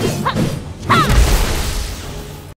Ha!